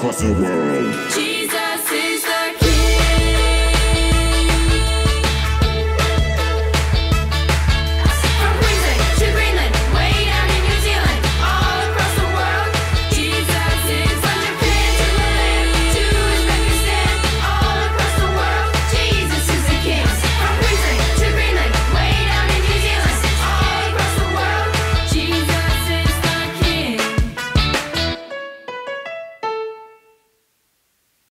across the world.